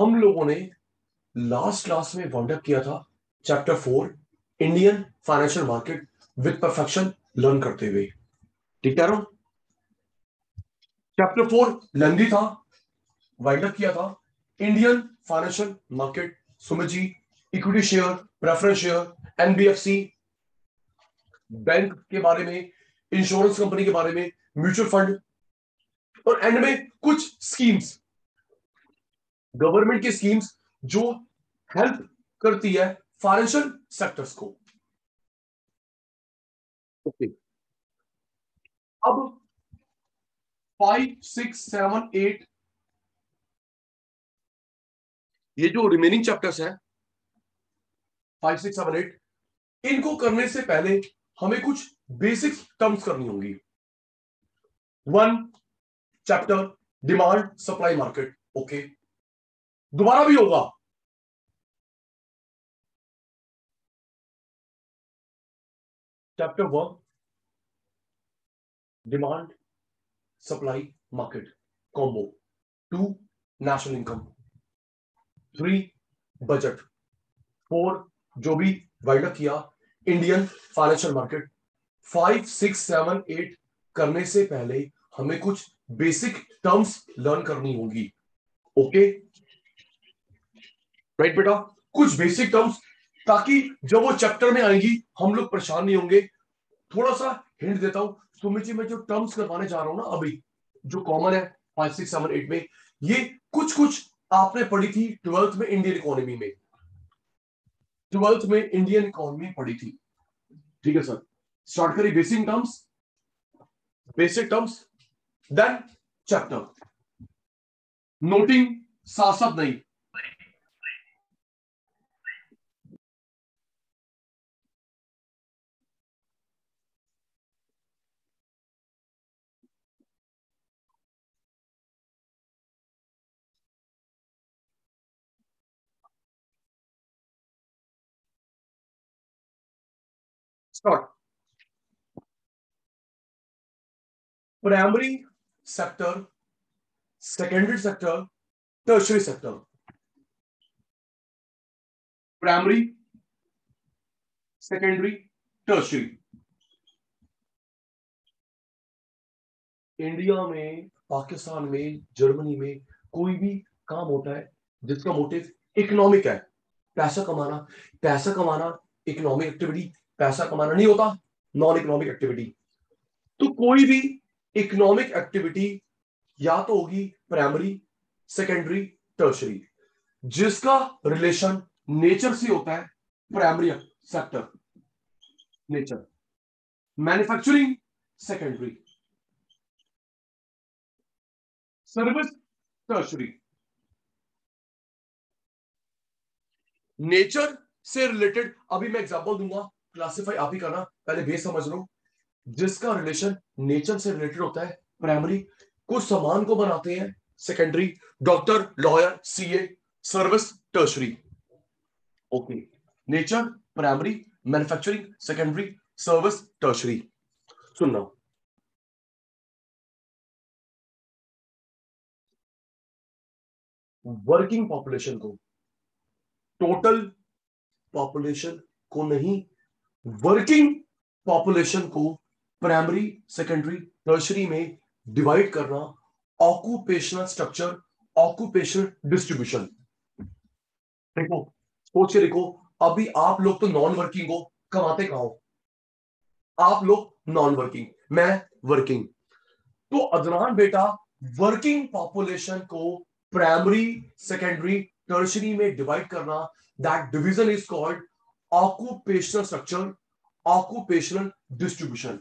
हम लोगों ने लास्ट क्लास में वाइंड अप किया था chapter four Indian financial market with perfection learn करते हुए। ठीक कह रहा चैप्टर फोर लेंदी था वाइंड अप किया था। Indian financial market Sumit ji equity share preference share NBFC bank के बारे में इंश्योरेंस कंपनी के बारे में म्यूचुअल फंड और एंड में कुछ स्कीम्स गवर्नमेंट की स्कीम्स जो हेल्प करती है फाइनेंशियल सेक्टर्स को। Okay okay. अब फाइव सिक्स सेवन एट ये जो रिमेनिंग चैप्टर्स हैं फाइव सिक्स सेवन एट इनको करने से पहले हमें कुछ बेसिक टर्म्स करनी होंगी। One chapter demand supply market okay दोबारा भी होगा। Chapter one demand supply market combo two national income three budget four जो भी वाइड किया Indian financial market five six seven eight करने से पहले हमें कुछ बेसिक टर्म्स लर्न करनी होगी। ओके राइट बेटा? कुछ बेसिक टर्म्स ताकि जब वो चैप्टर में आएँगी, हम लोग परेशान नहीं होंगे। थोड़ा सा हिंट देता हूँ। सुमित जी, मैं जो टर्म्स करवाने जा रहा हूँ ना अभी, जो कॉमन है फाइव सिक्स सेवन एट में, ये कुछ कुछ आपने पढ़ी थी ट्वेल्थ में इंडियन इकोनॉमी में। ट्वेल्थ में इंडियन इकोनॉमी पढ़ी थी। ठीक है सर स्टार्ट करिए basic terms basic terms then chapter noting साथ साथ नहीं। Start. Primary sector, secondary sector, tertiary sector. Primary, secondary, tertiary. India में पाकिस्तान में जर्मनी में कोई भी काम होता है जिसका मोटिव इकोनॉमिक है पैसा कमाना पैसा कमाना इकोनॉमिक एक्टिविटी पैसा कमाना नहीं होता नॉन इकोनॉमिक एक्टिविटी तो कोई भी इकोनॉमिक एक्टिविटी या तो होगी प्राइमरी सेकेंडरी टर्शरी जिसका रिलेशन नेचर से होता है primary sector nature manufacturing secondary service tertiary nature से रिलेटेड अभी मैं एग्जांपल दूँगा। क्लासिफाई आप ही करना पहले बेस समझ लो, जिसका रिलेशन नेचर से रिलेटेड होता है प्राइमरी कुछ सामान को बनाते हैं secondary doctor lawyer CA service tertiary okay nature primary manufacturing secondary service tertiary सुनना वर्किंग पॉपुलेशन को टोटल पॉपुलेशन को नहीं वर्किंग पॉपुलेशन को प्राइमरी सेकेंडरी टर्शरी में डिवाइड करना ऑक्यूपेशनल स्ट्रक्चर ऑक्यूपेशनल डिस्ट्रीब्यूशन देखो, सोच के देखो, अभी आप लोग तो नॉन वर्किंग हो, कमाते कहा हो? आप लोग नॉन वर्किंग मैं वर्किंग तो अदनान बेटा वर्किंग पॉपुलेशन को प्राइमरी सेकेंडरी टर्शरी में डिवाइड करना that division is called occupational structure occupational distribution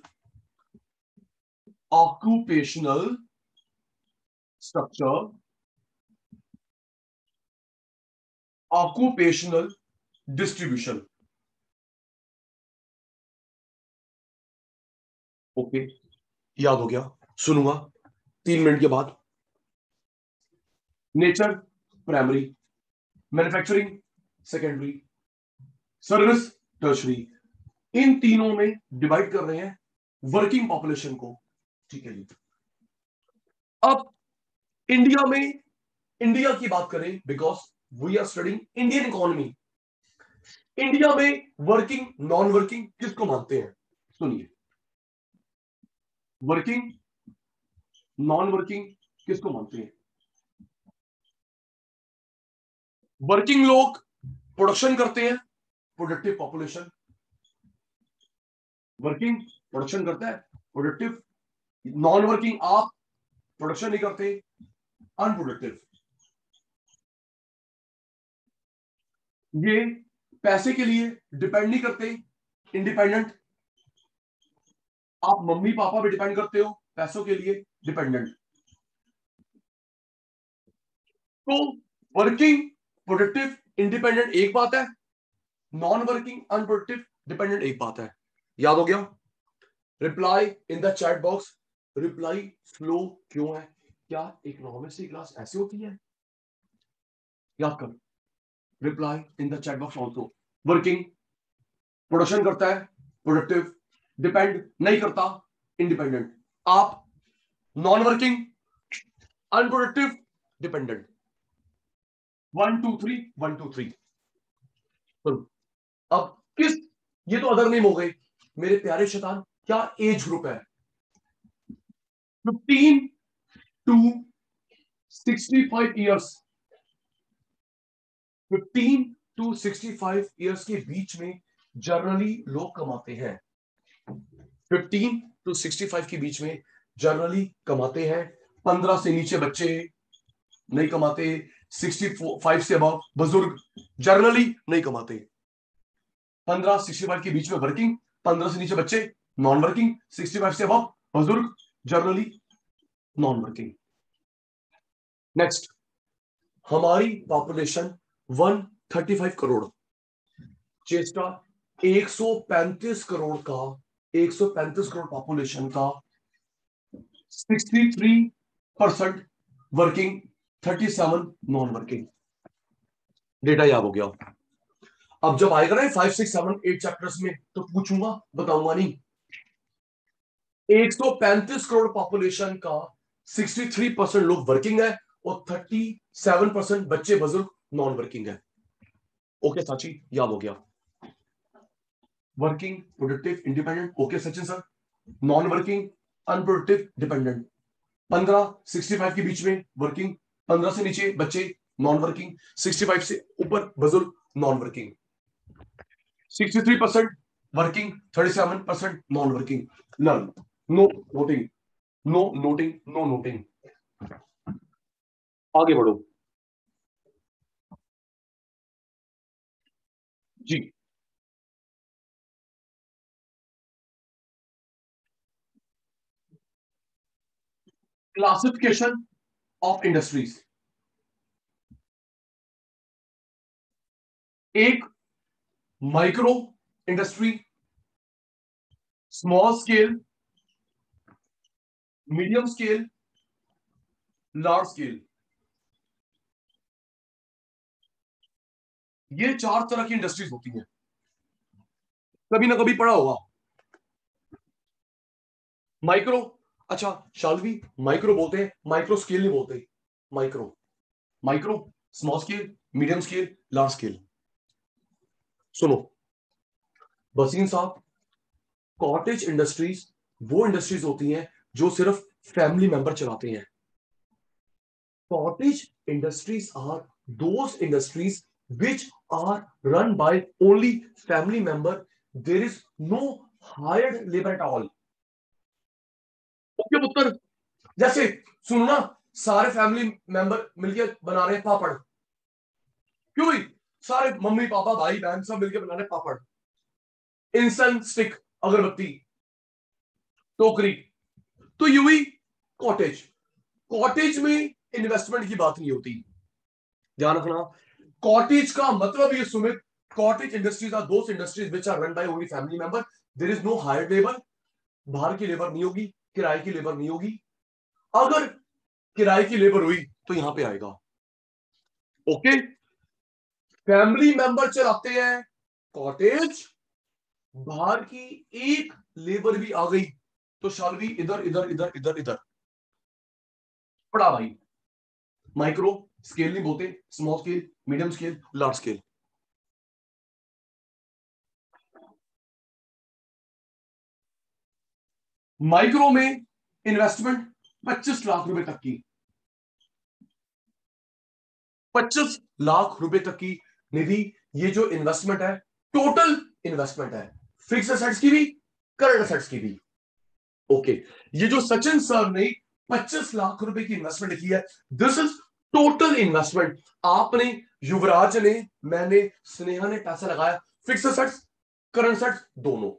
occupational structure occupational distribution okay याद हो गया। सुनूँगा। तीन मिनट के बाद। Nature primary manufacturing secondary service tertiary इन तीनों में डिवाइड कर रहे हैं वर्किंग पॉपुलेशन को। ठीक है जी। अब इंडिया में इंडिया की बात करें because we are studying Indian economy India में वर्किंग नॉन वर्किंग किसको मानते हैं? सुनिए। वर्किंग नॉन वर्किंग किसको मानते हैं? वर्किंग लोग प्रोडक्शन करते हैं। प्रोडक्टिव पॉपुलेशन वर्किंग प्रोडक्शन करता है प्रोडक्टिव नॉन वर्किंग आप प्रोडक्शन नहीं करते अनप्रोडक्टिव ये पैसे के लिए डिपेंड नहीं करते इंडिपेंडेंट आप मम्मी, पापा पे डिपेंड करते हो, पैसों के लिए डिपेंडेंट तो वर्किंग प्रोडक्टिव इंडिपेंडेंट एक बात है नॉन वर्किंग अनप्रोडक्टिव डिपेंडेंट एक बात है। याद हो गया? Reply in the chat box reply slow क्यों है? क्या इकोनॉमिक्स की क्लास ऐसी होती है? याद कर। Reply in the chat box also working production करता है प्रोडक्टिव डिपेंड नहीं करता इंडिपेंडेंट आप non working unproductive dependent one two three one two three अब किस, ये तो अदर नेम हो गए मेरे प्यारे शैतान, क्या एज ग्रुप है? Fifteen to sixty five years fifteen to sixty five years के बीच में जनरली लोग कमाते हैं। फिफ्टीन टू सिक्सटी फाइव के बीच में जनरली कमाते हैं। पंद्रह से नीचे बच्चे नहीं कमाते। सिक्सटी फाइव से अब बुज़ुर्ग जनरली नहीं कमाते। पंद्रह सिक्सटी फाइव के बीच में वर्किंग पंद्रह से नीचे बच्चे नॉन वर्किंग सिक्सटी फाइव से अब बुज़ुर्ग जनरली नॉन वर्किंग नेक्स्ट हमारी पॉपुलेशन 135 करोड़ चेस्टा 135 करोड़ का 135 करोड़ पॉपुलेशन का 63 percent working 37 non working data याद हो गया। अब जब आएगा ना five six seven eight chapters में तो पूछूँगा, बताऊँगा नहीं। 135 करोड़ पॉपुलेशन का 63 परसेंट लोग वर्किंग है और 37 परसेंट बच्चे, बुज़ुर्ग नॉन वर्किंग है। ओके साची याद हो गया। Working productive independent okay Sachin sir non working unproductive dependent पंद्रह सिक्सटी फाइव के बीच में वर्किंग पंद्रह से नीचे बच्चे नॉन वर्किंग सिक्सटी फाइव से ऊपर, बुज़ुर्ग non working sixty three percent working thirty seven percent non working learn no noting no noting no noting आगे बढ़ो। जी। क्लासिफिकेशन ऑफ़ इंडस्ट्रीज़ एक micro industry small scale medium scale large scale ये चार तरह की इंडस्ट्रीज़ होती हैं। कभी ना कभी पढ़ा होगा। माइक्रो अच्छा शालवी माइक्रो बोलते हैं माइक्रो स्केल नहीं बोलते। Micro micro small scale medium scale large scale सुनो। बसीन साहब कॉटेज इंडस्ट्रीज़ वो इंडस्ट्रीज़ होती हैं जो सिर्फ़ फैमिली मेंबर चलाते हैं। Cottage industries are those industries which are run by only family member. There is no hired labor at all okay, पुत्र। जैसे सुनो ना सारे फैमिली मेंबर मिलकर बना रहे हैं पापड़। क्यों भाई? सारे मम्मी, पापा, भाई, बहन सब मिलके बना रहे पापड़। इंसन स्टिक अगरबत्ती, टोकरी। तो यू ही कॉटेज कॉटेज में इन्वेस्टमेंट की बात नहीं होती। ध्यान रखना। कॉटेज का मतलब ये Sumit cottage industries are those industries which are run by only family member there is no hire labour बाहर की लेबर नहीं होगी, किराए की लेबर नहीं होगी। अगर किराए की लेबर हुई तो यहाँ पे आएगा। ओके फैमिली मेंबर चलाते हैं, कॉटेज, बाहर की एक लेबर भी आ गई तो शाल भी इधर इधर इधर इधर इधर। पड़ा भाई। माइक्रो स्केल नहीं बोलते small scale medium scale large scale micro में इन्वेस्टमेंट 25 लाख रुपए तक की। 25 लाख रुपए तक की निधि, ये जो इन्वेस्टमेंट है टोटल इन्वेस्टमेंट है। फिक्स एसेट्स की भी करंट एसेट्स की भी। ओके ये जो सचिन सर ने 25 लाख रुपए की इन्वेस्टमेंट की है दिस इज़ टोटल इन्वेस्टमेंट आपने युवराज ने, मैंने, स्नेहा ने पैसा लगाया। फिक्स एसेट्स करंट एसेट्स दोनों।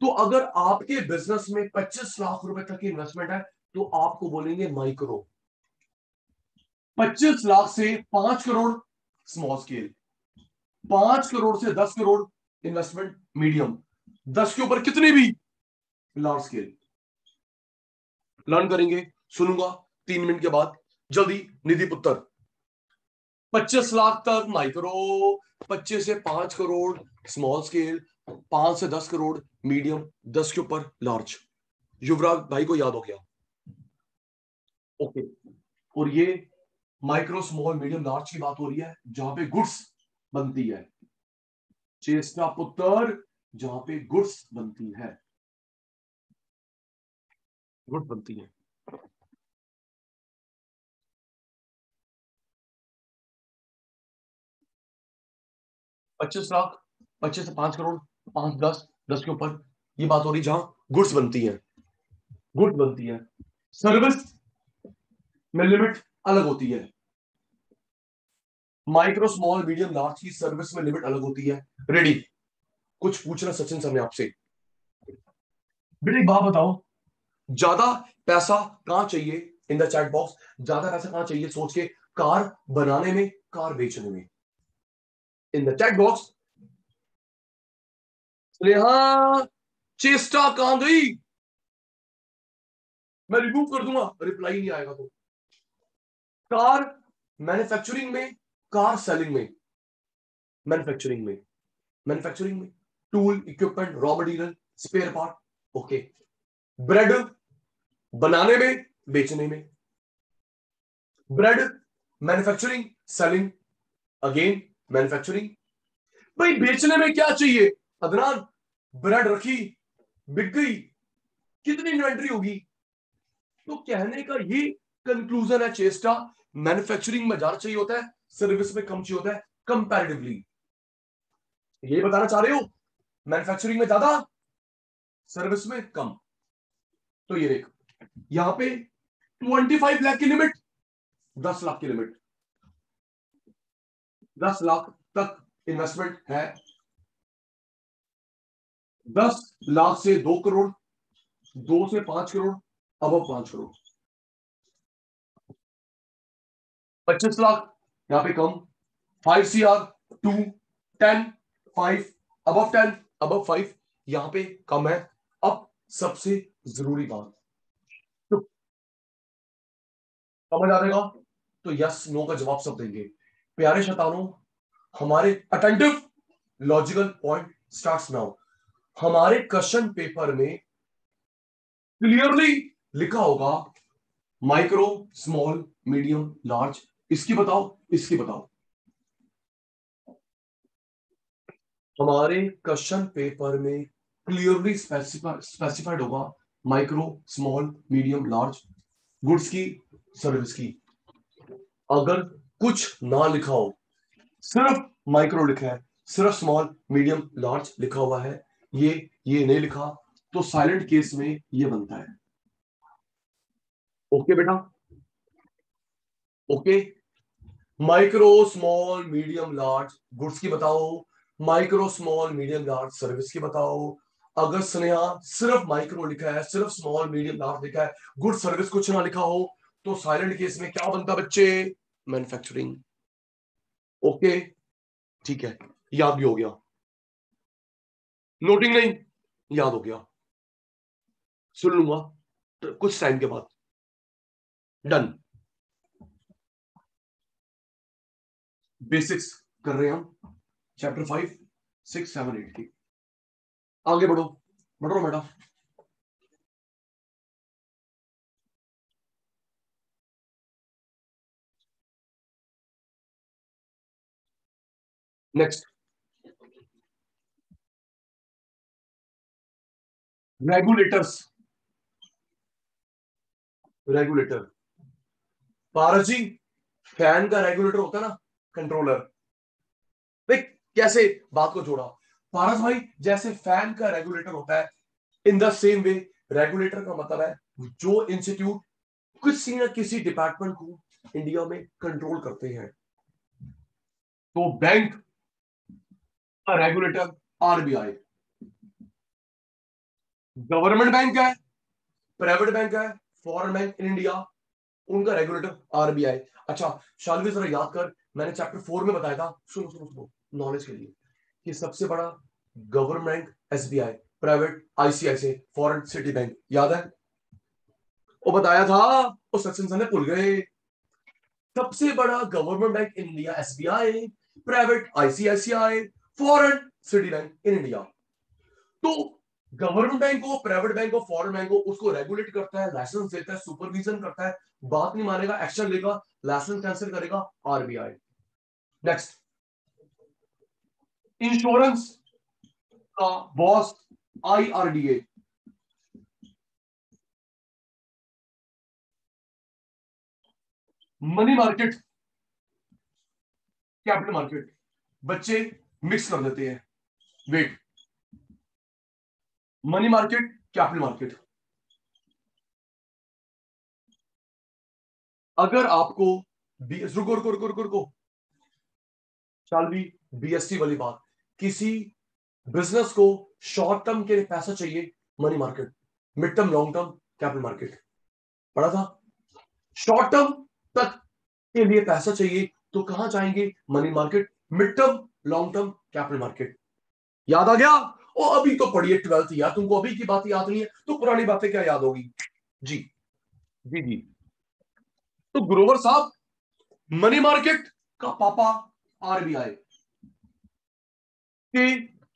तो अगर आपके बिज़नेस में 25 लाख रुपए तक की इन्वेस्टमेंट है तो आपको बोलेंगे माइक्रो 25 लाख से 5 करोड़ स्मॉल स्केल 5 करोड़ से 10 करोड़ इन्वेस्टमेंट मीडियम 10 के ऊपर कितने भी लार्ज स्केल लर्न करेंगे, सुनूँगा, तीन मिनट के बाद। जल्दी, निधि पुत्र। 25 लाख तक माइक्रो 25 से पाँच करोड़ स्मॉल स्केल पाँच से 10 करोड़ मीडियम 10 के ऊपर लार्ज युवराज भाई को याद हो गया। ओके और ये माइक्रो स्मॉल मीडियम लार्ज की बात हो रही है, जहाँ पे गुड्स बनती है। चेस्टा पुत्र जहाँ पे गुड्स बनती है। गुड्स बनती है। पच्चीस लाख, पच्चीस से पाँच करोड़, पाँच, दस दस के ऊपर। ये बात हो रही जहाँ गुड्स बनती है। गुड्स बनती है। सर्विस में लिमिट अलग होती है। माइक्रो स्मॉल मीडियम लार्ज की सर्विस में लिमिट अलग होती है। रेडी कुछ पूछना सचिन सर ने आपसे बेटे बात बताओ। ज़्यादा पैसा कहाँ चाहिए इन द चैट बॉक्स ज़्यादा पैसा कहाँ चाहिए सोच के कार बनाने में कार बेचने में? In the chat box Sneha Cheshta कहाँ गई मैं रिमूव कर दूँगा रिप्लाई नहीं आएगा तो। कार मैन्युफैक्चरिंग में कार सेलिंग में मैन्युफैक्चरिंग में मैन्युफैक्चरिंग में tool equipment raw material spare part okay bread बनाने में, बेचने में. Bread manufacturing selling again manufacturing भाई, बेचने में क्या चाहिए? अदनान ब्रेड रखी, बिक गई, कितनी इन्वेंट्री होगी? तो कहने का ये कंक्लूजन है चेस्टा मैन्युफैक्चरिंग में ज़्यादा चाहिए होता है. सर्विस में कम चाहिए होता है कंपैरेटिवली ये बताना चाह रहे हो? मैन्युफैक्चरिंग में ज़्यादा सर्विस में कम। तो ये देख यहाँ पे 25 लाख की लिमिट 10 लाख की लिमिट 10 लाख तक इन्वेस्टमेंट है। 10 लाख से 2 करोड़ 2 से 5 करोड़ अब 5 करोड़। 25 लाख यहाँ पे कम। 5 C R to ten five अब टेन अब फाइव यहाँ पे कम है। अब सबसे ज़रूरी बात। तो समझ आ जाएगा तो यस नो का जवाब सब देंगे। प्यारे शतानों, हमारे attentive logical point start now हमारे क्वेश्चन पेपर में क्लियरली लिखा होगा माइक्रो स्मॉल मीडियम लार्ज इसकी बताओ इसकी बताओ। हमारे क्वेश्चन पेपर में क्लियरली स्पेसिफाइड होगा micro small medium large goods की सर्विस की। अगर कुछ ना लिखा हो, सिर्फ़ माइक्रो लिखा है, सिर्फ़ स्मॉल मीडियम लार्ज लिखा हुआ है, ये ये नहीं लिखा तो साइलेंट केस में ये बनता है। ओके बेटा? Okay micro small medium large goods की बताओ। Micro small medium large service की बताओ। अगर स्नेहा, सिर्फ़ माइक्रो लिखा है, सिर्फ़ स्मॉल मीडियम लार्ज लिखा है गुड सर्विस कुछ ना लिखा हो तो साइलेंट केस में क्या बनता बच्चे? मैन्युफैक्चरिंग ओके ठीक है, याद भी हो गया। नोटिंग नहीं, याद हो गया। सुन लूँगा तो कुछ टाइम के बाद। डन बेसिक्स कर रहे हैं हम। Chapter five six seven eight की आगे बढ़ो बढ़ो बेटा। Next regulators regulator Paras ji fan का रेगुलेटर होता है ना? कंट्रोलर देख, कैसे बात को जोड़ा। पारस भाई, जैसे फ़ैन का रेगुलेटर होता है in the same way regulator का मतलब है, जो इंस्टीट्यूट किसी न किसी डिपार्टमेंट को इंडिया में कंट्रोल करते हैं। तो bank regulator RBI government bank है? प्राइवेट बैंक है? फॉरेन बैंक इन इंडिया उनका रेगुलेटर आरबीआई अच्छा शालवी जरा याद कर मैंने चैप्टर फोर में बताया था, सुनो सुनो सुनो नॉलेज के लिए कि सबसे बड़ा government SBI private ICIC foreign Citibank याद है? वो बताया था, वो सचिन सर ने भूल गए। सबसे बड़ा government bank in India SBI private ICICI foreign Citibank in India तो गवर्नमेंट बैंक को प्राइवेट बैंक को फॉरेन बैंक को उसको रेगुलेट करता है लाइसेंस देता है सुपरविजन करता है, बात नहीं मानेगा एक्शन लेगा लाइसेंस कैंसिल करेगा आरबीआई नेक्स्ट इंश्योरेंस का boss IRDA money market capital market बच्चे मिक्स कर देते हैं। Wait money market capital market अगर आपको रुको रुको रुको रुको रुको। चाल भी बीएसटी वाली बात। किसी बिज़नेस को शॉर्ट टर्म के लिए पैसा चाहिए money market mid term long term capital market पढ़ा था? शॉर्ट टर्म तक के लिए पैसा चाहिए तो कहाँ जाएँगे? Money market mid term long term capital market याद आ गया? ओ अभी तो पढ़िए ट्वेल्थ यार तुमको अभी की बात याद नहीं है तो पुरानी बातें क्या याद होगी? जी। जी जी। तो ग्रोवर साहब मनी मार्केट का पापा आरबीआई। के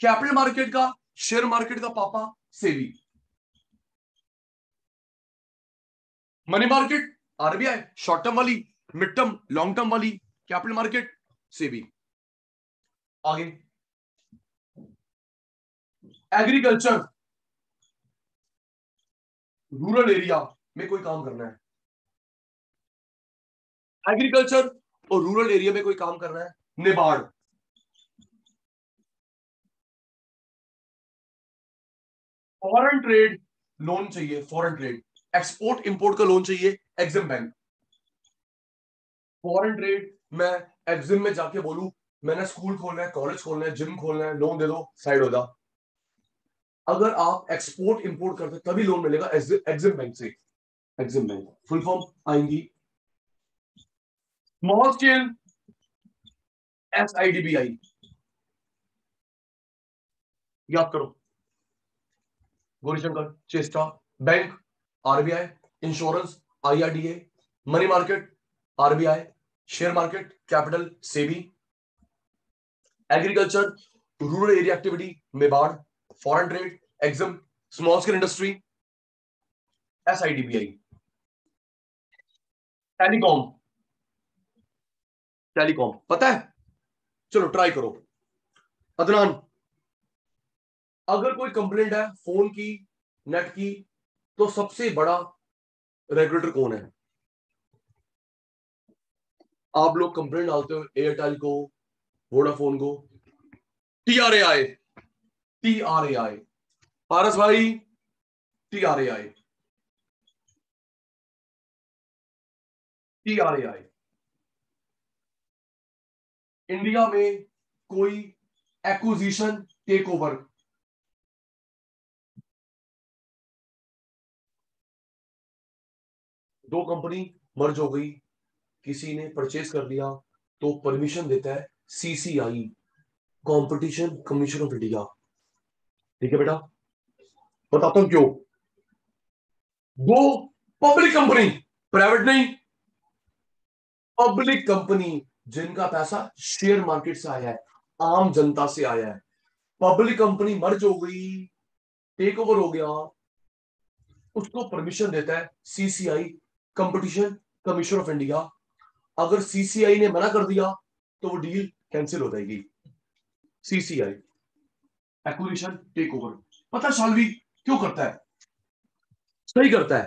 कैपिटल मार्केट का, शेयर मार्केट का पापा SEBI money market, RBI short term वाली मिड टर्म लॉन्ग टर्म वाली, कैपिटल मार्केट सेवी आगे। एग्रीकल्चर। रूरल एरिया में कोई काम करना है। एग्रीकल्चर और रूरल एरिया में कोई काम करना है। निबाड़। फॉरेन ट्रेड लोन चाहिए फॉरेन ट्रेड एक्सपोर्ट इंपोर्ट का लोन चाहिए एग्जिम बैंक फॉरेन ट्रेड मैं एग्जिम में जाके बोलू, मैंने स्कूल खोलना है कॉलेज खोलना है जिम खोलना है लोन दे दो साइड हो जा। अगर आप एक्सपोर्ट इंपोर्ट करते तभी लोन मिलेगा एग्जिम बैंक से। एग्जिम बैंक फुल फॉर्म आएँगी। Small scale S I D B I याद करो। Gaurishankar Cheshta bank RBI insurance IRDA money market RBI share market capital SEBI agriculture rural area activity NABARD foreign trade EXIM small scale industry S I D B I telecom telecom पता है? चलो try करो। अदनान, अगर कोई complaint है phone की net की तो सबसे बड़ा रेगुलेटर कौन है? आप लोग कंप्लेंट डालते हो एयरटेल को वोडाफोन को T R A I T R A I Paras भाई T R A I T R A I India में कोई एक्विजिशन टेक ओवर दो कंपनी मर्ज हो गई, किसी ने परचेज कर लिया तो परमिशन देता है CCI competition commission of India ठीक है बेटा? बताता हूँ क्यों? दो पब्लिक कंपनी प्राइवेट नहीं पब्लिक कंपनी जिनका पैसा शेयर मार्केट से आया है, आम जनता से आया है। पब्लिक कंपनी मर्ज हो गई टेक ओवर हो गया। उसको परमिशन देता है CCI competition commission of India अगर सीसीआई ने मना कर दिया तो वो डील कैंसिल हो जाएगी। सीसीआई एक्विजिशन टेक ओवर पता शालवी क्यों करता है? सही करता है।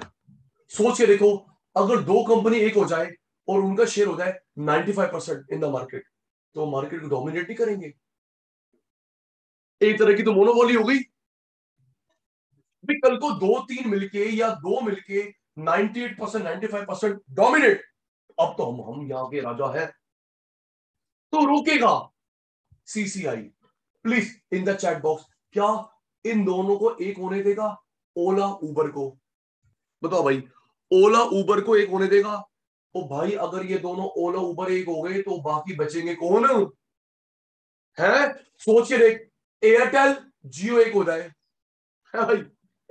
सोच के देखो, अगर दो कंपनी एक हो जाए और उनका शेयर हो जाए 95 परसेंट इन द मार्केट तो मार्केट को डोमिनेट नहीं करेंगे। एक तरह की तो मोनोपोली हो गई। भी कल को दो तीन मिलके या दो मिलके 98 परसेंट नाइन्टी परसेंट डोमिनेट अब तो हम हम यहाँ के राजा है। तो रोकेगा CCI please in the chat box क्या इन दोनों को एक होने देगा? ओला उबर को। बताओ भाई ओला उबर को एक होने देगा? ओ भाई, अगर ये दोनों ओला, उबर एक हो गए तो बाकी बचेंगे कौन? है? सोचिए देख एयरटेल जियो एक हो जाए। है भाई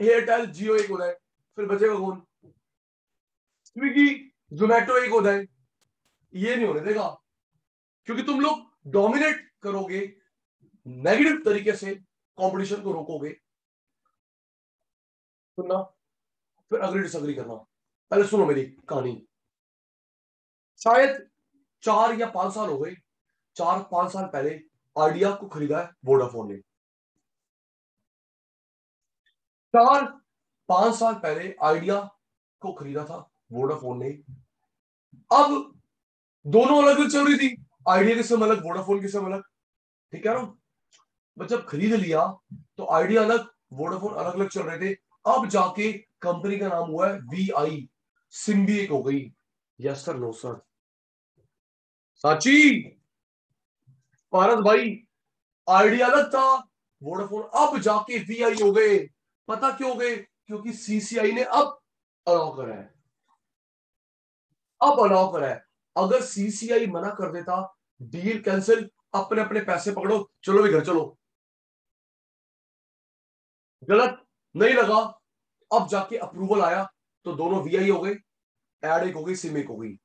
एयरटेल जियो एक हो जाए, फिर बचेगा कौन? स्विगी जोमेटो एक हो जाए। ये नहीं होने देगा। क्योंकि तुम लोग डोमिनेट करोगे नेगेटिव तरीके से कंपटीशन को रोकोगे। सुनना, फिर अग्री डिसअग्री करना। पहले सुनो मेरी कहानी। शायद चार या पाँच साल हो गए। चार, पाँच साल पहले आइडिया को खरीदा है वोडाफोन ने। चार, पाँच साल पहले आइडिया को खरीदा था वोडाफोन ने। अब दोनों अलग अलग चल रही थी। आइडिया के समय अलग वोडाफोन के समय अलग। ठीक है ना? जब खरीद लिया तो आइडिया अलग वोडाफोन अलग अलग चल रहे थे। अब जाके कंपनी का नाम हुआ है वी आई सिम्बी एक हो गई। यस सर नो सर साची पारस भाई, आइडिया अलग था। वोडाफोन अब जाके वी आई हो गए। पता क्यों हो गए? क्योंकि सीसीआई ने अब अलाउ करा है। अब अलाउ करा है। अगर सीसीआई मना कर देता डील कैंसिल अपने अपने पैसे पकड़ो। चलो भी घर चलो। गलत नहीं लगा। अब जाके अप्रूवल आया तो दोनों वीआई हो गए। एड एक हो गई सिम एक हो गई।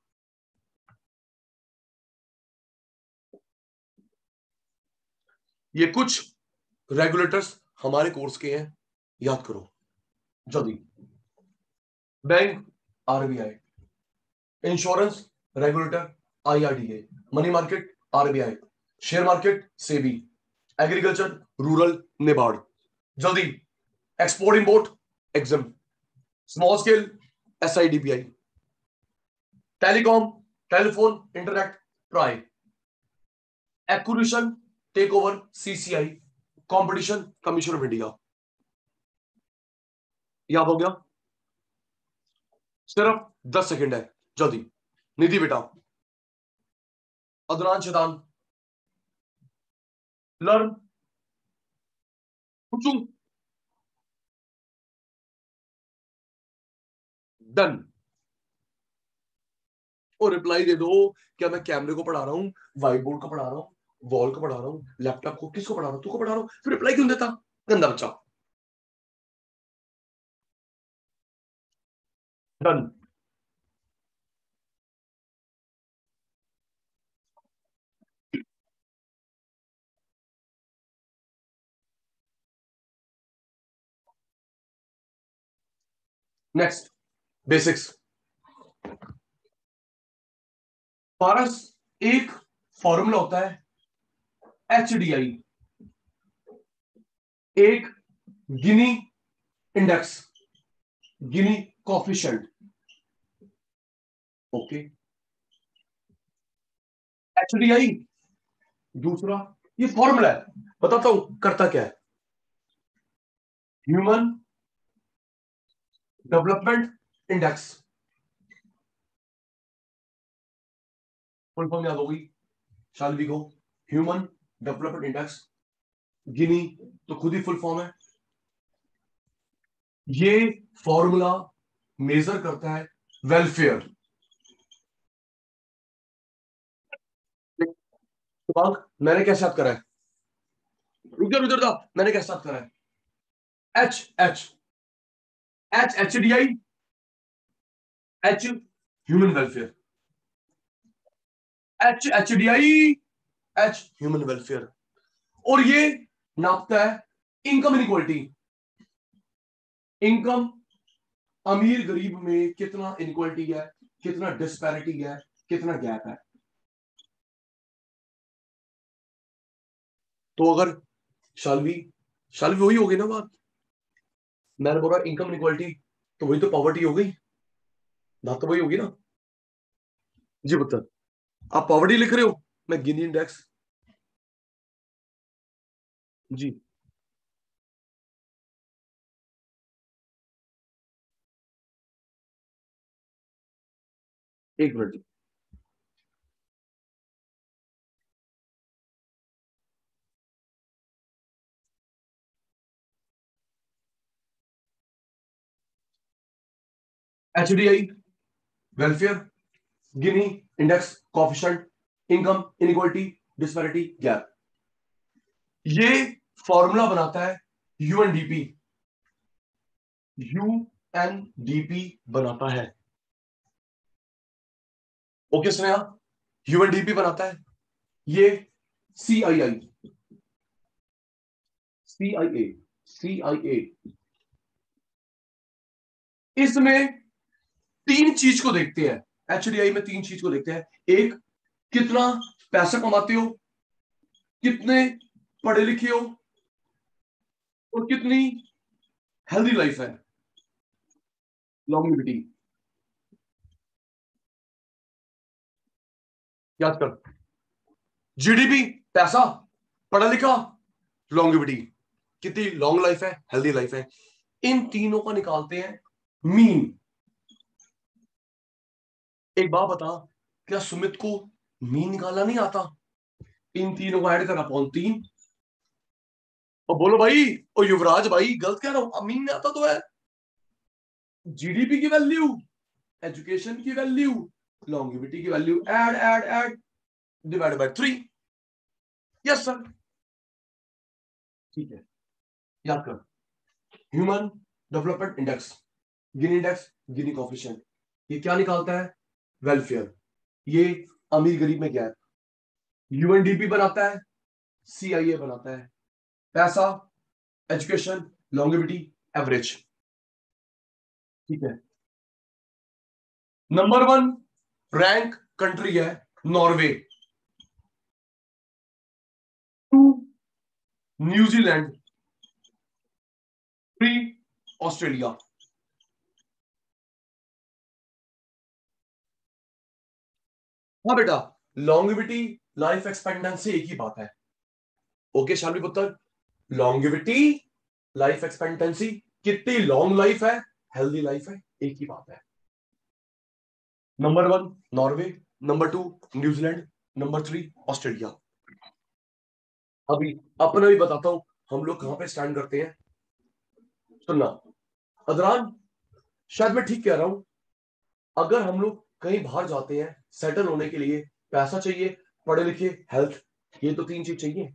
ये कुछ रेगुलेटर्स हमारे कोर्स के हैं, याद करो। जल्दी। Bank RBI insurance regulator IRDA money market RBI share market SEBI agriculture rural NABARD जल्दी। Export import EXIM small scale S I DBI telecom telephone internet TRAI acquisition take over CCI competition commission of India याद हो गया? सिर्फ़ दस second है। जल्दी। निधि बेटा। अदनान शैतान। लर्न। डन और रिप्लाई दे दो, क्या मैं कैमरे को पढ़ा रहा हूँ? व्हाइट बोर्ड को पढ़ा रहा हूँ? वॉल को पढ़ा रहा हूँ लैपटॉप को किसको पढ़ा रहा हूँ? तू को पढ़ा रहा हूँ। फिर रिप्लाई क्यों देता? गंदा बच्चा। डन नेक्स्ट बेसिक्स पारस एक फॉर्मूला होता है एच डी आई एक Gini index Gini coefficient okay H D I दूसरा, ये फॉर्मूला है। बताता हूँ, करता क्या है? Human development index full form याद होगी Shalvi human development index, Gini तो खुद ही फुल फॉर्म है। ये फॉर्मूला मेजर करता है वेलफेयर। मैंने कैसे याद करा है? रुक जा रुक जा मैंने कैसे याद करा है? H H H H D I H human welfare H H D I H human welfare और ये नापता है इनकम इनक्वालिटी इनकम अमीर गरीब में कितना इनक्वालिटी है, कितना डिस्पैरिटी है, कितना गैप है। तो अगर शालवी शालवी वही होगी ना बात? मैंने बोला इनकम इनक्वालिटी तो वही तो पॉवर्टी हो गई। बात तो वही होगी ना? जी पुत्र आप पॉवर्टी लिख रहे हो? गिनी इंडेक्स जी। एक minute ji. H D I welfare Gini index coefficient income inequality disparity gap ये फॉर्मूला बनाता है यूएनडीपी यूएनडीपी बनाता है। ओके स्नेहा यूएनडीपी बनाता है। ये C I I C I A C I A इसमें तीन चीज़ को देखते हैं। एच में तीन चीज़ को देखते हैं। एक कितना पैसा कमाते हो, कितने पढ़े लिखे हो, और कितनी हेल्दी लाइफ है। लॉन्गिविटी याद कर। जीडीपी पैसा, पढ़ा लिखा लॉन्गिविटी कितनी लॉन्ग लाइफ है हेल्दी लाइफ है। इन तीनों का निकालते हैं मीन एक बात बता, क्या सुमित को मीन निकालना नहीं आता। इन तीनों को ऐड कर अपॉन तीन। और बोलो भाई, ओ युवराज भाई, गलत कह रहा हूँ। मीन में आता तो है। जीडीपी की वैल्यू एजुकेशन की वैल्यू लॉन्गिविटी की value add add add divide by three yes sir ठीक है। याद कर। Human development index Gini index Gini coefficient ये क्या निकालता है? वेलफेयर ये अमीर गरीब में गैप यूएनडीपी बनाता है सीआईए बनाता है। पैसा एजुकेशन लॉन्गिविटी एवरेज ठीक है? नंबर वन रैंक कंट्री है Norway two New Zealand three Australia हाँ बेटा। लॉन्गिविटी लाइफ एक्सपेंडेंसी एक ही बात है। ओके शामी पुत्र लॉन्गिविटी लाइफ एक्सपेंडेंसी कितनी लॉन्ग लाइफ है हेल्दी लाइफ है, एक ही बात है। Number one Norway number two New Zealand number three Australia अभी अपना भी बताता हूँ, हम लोग कहाँ पे स्टैंड करते हैं। सुनना। अदरान, शायद मैं ठीक कह रहा हूँ। अगर हम लोग कहीं बाहर जाते हैं सेटल होने के लिए पैसा चाहिए, पढ़े लिखे हेल्थ ये तो तीन चीज़ चाहिए।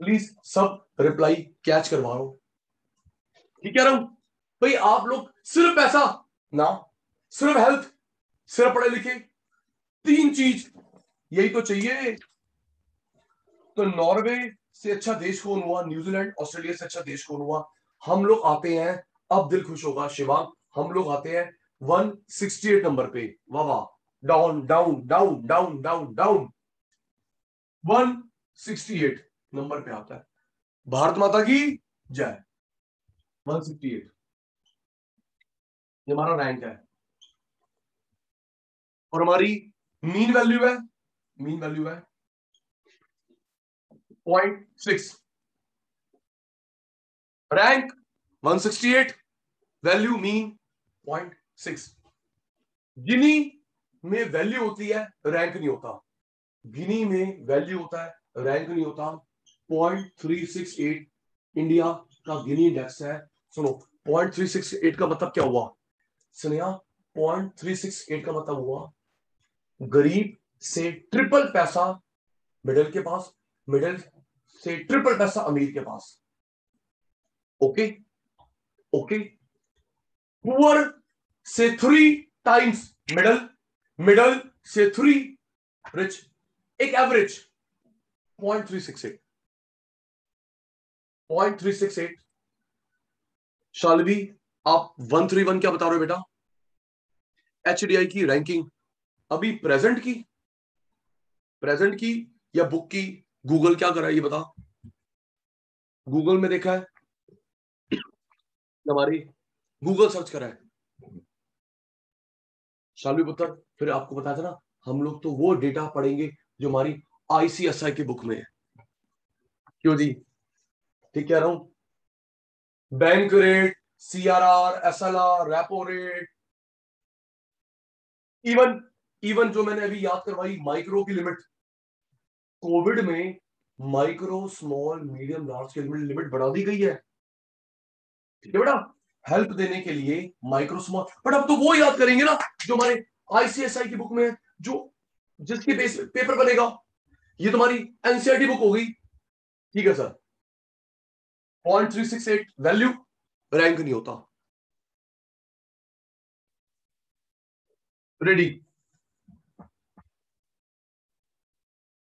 प्लीज़ सब रिप्लाई कैच करवा रहा हूँ। ठीक कह रहा हूँ? भाई आप लोग सिर्फ़ पैसा, ना, सिर्फ़ हेल्थ सिर्फ़ पढ़े लिखे, तीन चीज़, यही तो चाहिए। तो नॉर्वे से अच्छा देश कौन हुआ? न्यूजीलैंड, ऑस्ट्रेलिया से अच्छा देश कौन हुआ? हम लोग आते हैं, अब दिल खुश होगा, शिवांग, हम लोग आते हैं 168 नंबर पे। वाह वाह। Down down down down down down 168 number पे आता है। भारत माता की जय। 168 ये हमारा रैंक है। और हमारी मीन वैल्यू है। मीन वैल्यू है point six rank 168 value mean point six. Gini में वैल्यू होती है रैंक नहीं होता। गिनी में वैल्यू होता है रैंक नहीं होता। Point three six eight India का गिनी इंडेक्स है। सुनो पॉइंट थ्री सिक्स एट का मतलब क्या हुआ? Suniya point three six eight का मतलब हुआ, गरीब से ट्रिपल पैसा मिडिल के पास मिडिल से ट्रिपल पैसा अमीर के पास। ओके ओके पुअर से थ्री टाइम्स मिडल मिडल से थ्री रिच एक average point three six eight point three six eight Shalvi आप वन थ्री वन क्या बता रहे हो बेटा? एच डी आई की रैंकिंग अभी प्रेजेंट की? प्रेजेंट की या बुक की? गूगल क्या करा है ये बता? गूगल में देखा है? हमारी गूगल सर्च करा है। शालवी पुत्र फिर आपको बताया था ना हम लोग तो वो डेटा पढ़ेंगे जो हमारी आईसीएसआई की बुक में है। क्यों जी? ठीक कह रहा हूँ। Bank rate CRR SLR repo rate even even जो मैंने अभी याद करवाई माइक्रो की लिमिट कोविड में माइक्रो स्मॉल मीडियम लार्ज की लिमिट बढ़ा दी गई है। ठीक है बेटा? हेल्प देने के लिए माइक्रो स्मॉल बट अब तो वो याद करेंगे ना, जो हमारे आईसीएसआई की बुक में है, जो जिसके बेस पेपर बनेगा, ये तुम्हारी एनसीआरटी बुक होगी। ठीक है sir point three six eight value rank नहीं होता। Ready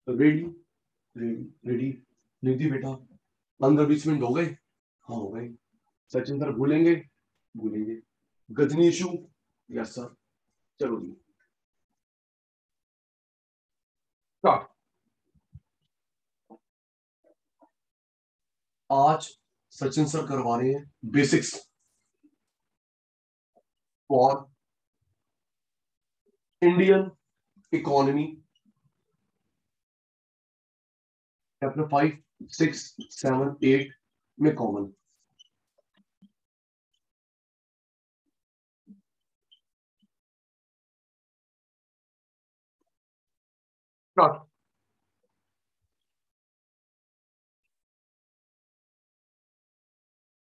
ready ready ready Nidhi बेटा, पंद्रह बीस मिनट हो गए। हाँ हो गए। सचिन सर भूलेंगे भूलेंगे। गजनी इशू यस सर चलो जी। आज सचिन सर करवा रहे हैं basics for Indian economy chapter five six seven eight में common start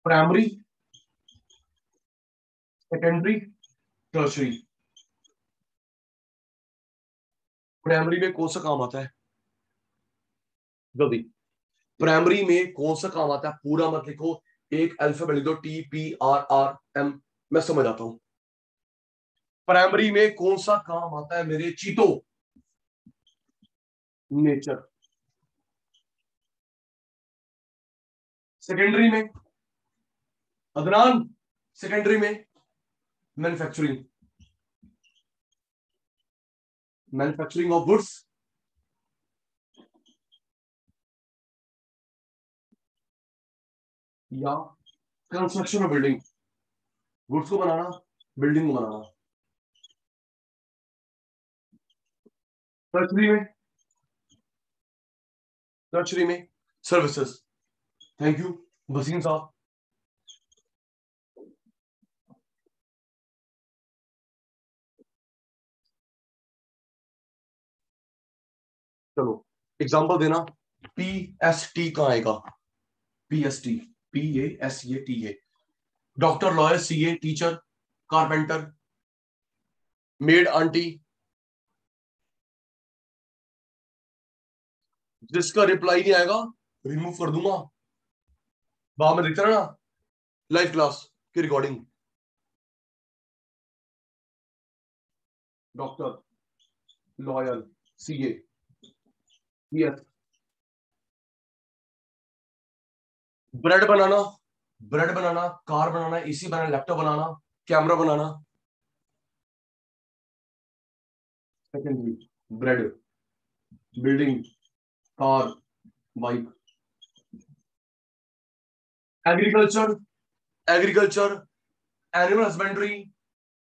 primary secondary tertiary primary में कौन सा काम आता है? जल्दी। प्राइमरी में कौन सा काम आता है? पूरा मत लिखो। एक अल्फ़ाबेट लिख दो T P R R M मैं समझ आता हूँ। प्राइमरी में कौन सा काम आता है मेरे? चीतो। नेचर। सेकेंडरी में, अदनान सेकेंडरी में मैन्युफैक्चरिंग मैन्युफैक्चरिंग ऑफ़ गुड्स या कंस्ट्रक्शन ऑफ़ बिल्डिंग गुड्स को बनाना बिल्डिंग को बनाना। टर्चरी में टर्चरी में सर्विसेज़ थैंक यू वसीम साहब चलो एग्जांपल देना. पी एस टी कहाँ आएगा? P S T P A S A T A doctor lawyer C A teacher carpenter maid aunty जिसका रिप्लाई नहीं आएगा रिमूव कर दूँगा। बाहर में दिखता ना लाइव क्लास की recording doctor lawyer C A bread banana bread बनाना कार बनाना एसी बनाना लैपटॉप बनाना कैमरा बनाना। Secondary bread building car bike agriculture agriculture animal husbandry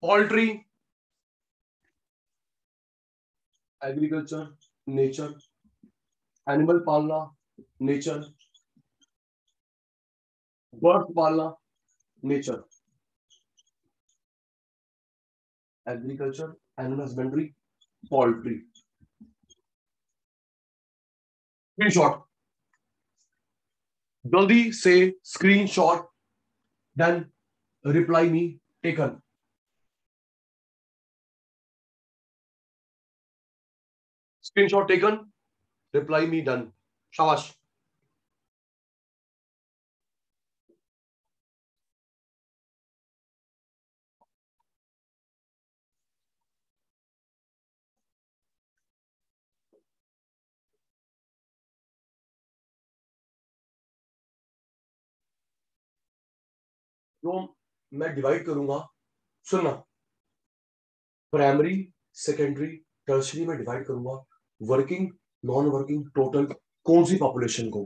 poultry agriculture nature animal पालना नेचर बर्ड पालना nature agriculture animal husbandry poultry screenshot जल्दी से screenshot then reply me taken screenshot taken reply me done शाबाश तो मैं divide करूँगा। सुनना primary secondary tertiary में डिवाइड करूँगा। वर्किंग नॉन वर्किंग टोटल कौन सी पॉपुलेशन को?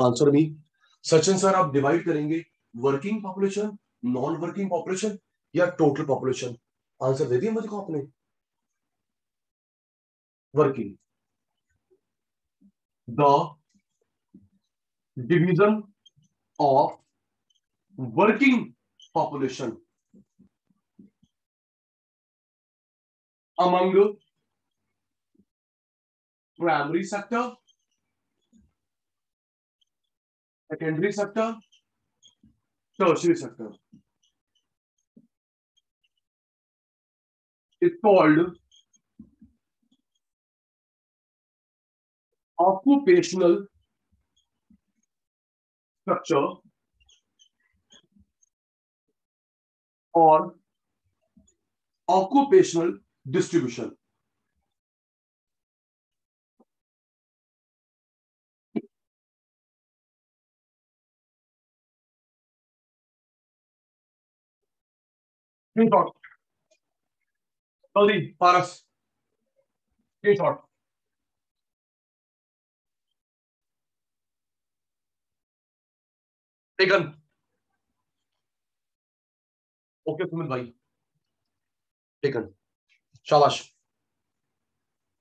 आंसर मी सचिन सर आप डिवाइड करेंगे। Working population non working population या टोटल पॉपुलेशन आंसर दे दिया मुझे को आपने। Working the division of working population among primary sector secondary sector tertiary sector it called occupational structure or occupational distribution. Screenshot. Jaldi, Paras. Screenshot. Taken. Okay, Sumit भाई। Taken शाबाश।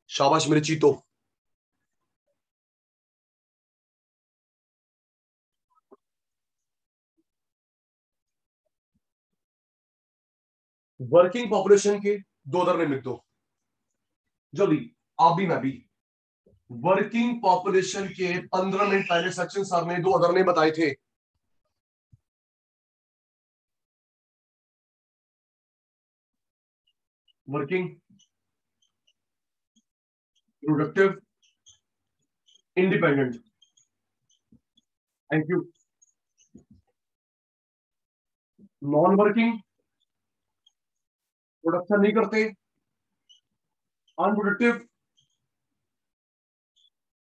शाबाश, मेरे चीतो। वर्किंग पॉपुलेशन के दो दर लिख दो। जल्दी, आप भी, मैं भी। वर्किंग पॉपुलेशन के पंद्रह मिनट पहले सचिन सर ने दो अदर ने बताए थे। Working productive independent thank you non working production नहीं करते अनप्रोडक्टिव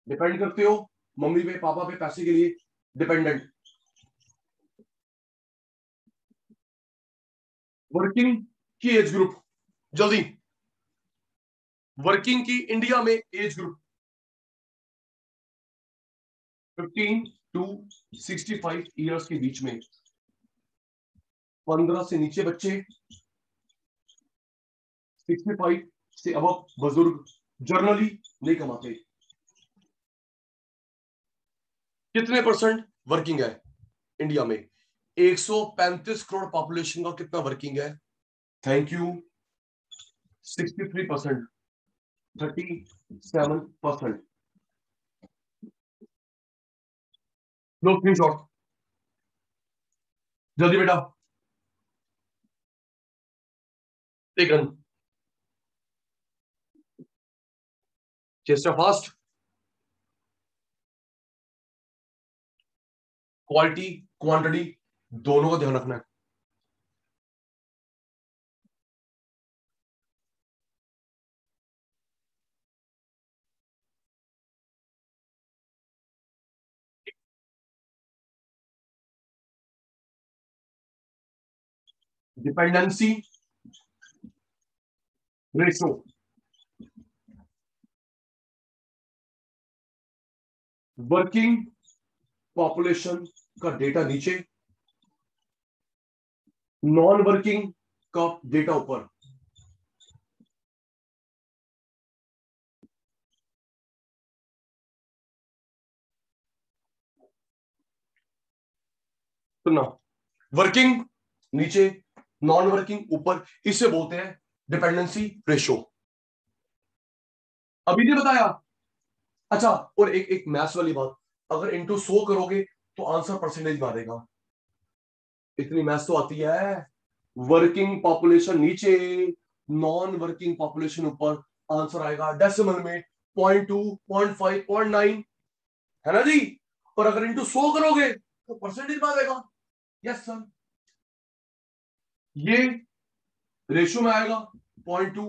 डिपेंड करते हो, मम्मी पे, पापा पे, पैसे के लिए डिपेंडेंट वर्किंग की एज ग्रुप जल्दी। वर्किंग की इंडिया में एज ग्रुप 15 टू 65 इयर्स के बीच में। 15 से नीचे बच्चे। 65 से अब बुज़ुर्ग। जर्नली नहीं कमाते। कितने परसेंट वर्किंग है इंडिया में? 135 करोड़ पॉपुलेशन का कितना वर्किंग है? Thank you 63 percent thirty seven percent low screenshot जल्दी बेटा। Taken chest fast quality quantity दोनों का ध्यान रखना है। डिपेंडेंसी रेशो वर्किंग पॉपुलेशन का डेटा नीचे. नॉन वर्किंग का डेटा ऊपर. सुनना वर्किंग नीचे नॉन वर्किंग ऊपर इसे बोलते हैं? डिपेंडेंसी रेशो अभी नहीं बताया। अच्छा और एक एक मैथ्स वाली बात। अगर इंटू सो करोगे तो आंसर परसेंटेज में आ देगा इतनी मैथ्स तो आती है। वर्किंग पॉपुलेशन नीचे। नॉन वर्किंग पॉपुलेशन ऊपर आंसर आएगा डेसिमल में। Point two point five point nine है ना जी? और अगर इंटू सो करोगे तो परसेंटेज में आ जाएगा यस सर ये रेशियो में आएगा पॉइंट टू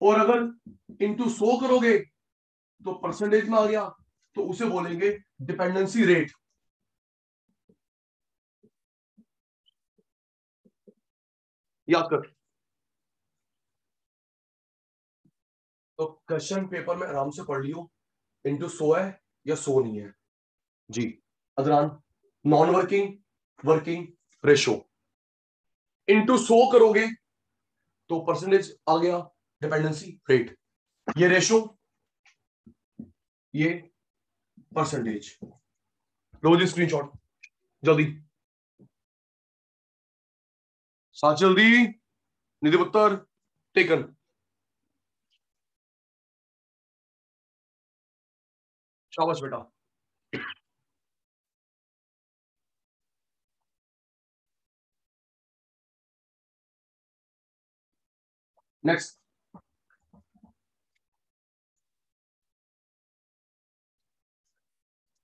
और अगर इंटू सो करोगे तो परसेंटेज में आ गया तो उसे बोलेंगे डिपेंडेंसी रेट याद कर। तो क्वेश्चन पेपर में आराम से पढ़ लियो इंटू सो है या सो नहीं है। जी अदरान non working working ratio. Into सो करोगे तो परसेंटेज आ गया डिपेंडेंसी रेट ये रेशो ये परसेंटेज लो जी स्क्रीनशॉट जल्दी। साथ जल्दी, निधि पुत्र टेकन शाबाश बेटा। नेक्स्ट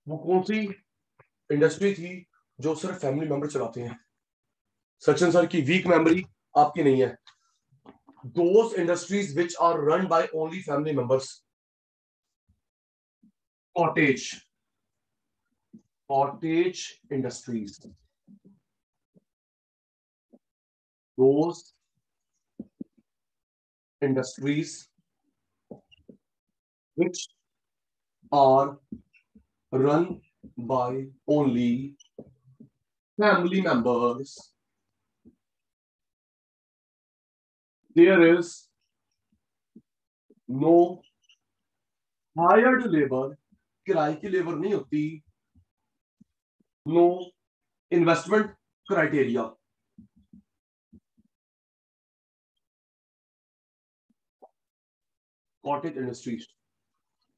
वो कौन सी इंडस्ट्री थी जो सिर्फ़ फैमिली मेंबर चलाते हैं? सचिन सर की वीक मेमोरी आपकी नहीं है। Those industries which are run by only family members cottage cottage industries those industries which are run by only family members there is no hired labor किराए की labour नहीं होती no investment criteria cottage industries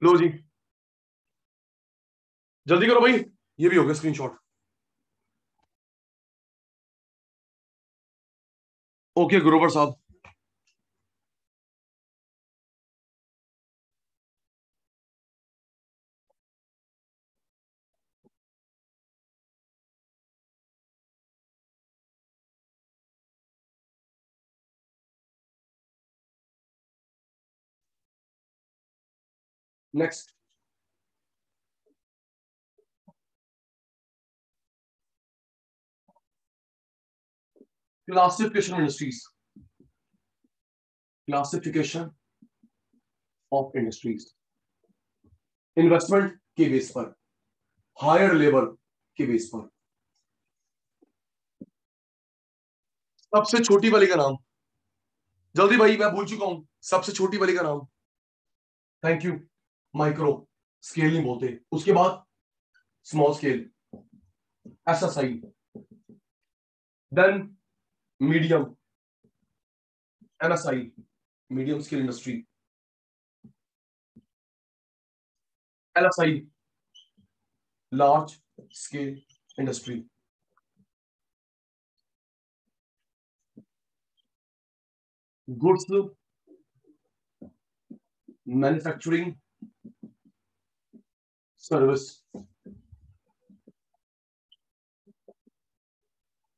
लो जी। जल्दी करो भाई। ये भी हो गया स्क्रीनशॉट ओके गुरुवर साहब। Next classification industries classification of industries. Investment के बेस पर हायर लेवल के बेस पर सबसे छोटी वाली का नाम। जल्दी भाई, मैं भूल चुका हूँ। सबसे छोटी वाली का नाम। थैंक यू माइक्रो स्केल नहीं बोलते उसके बाद small scale S I then medium NSI medium scale industry LSI large scale industry goods manufacturing service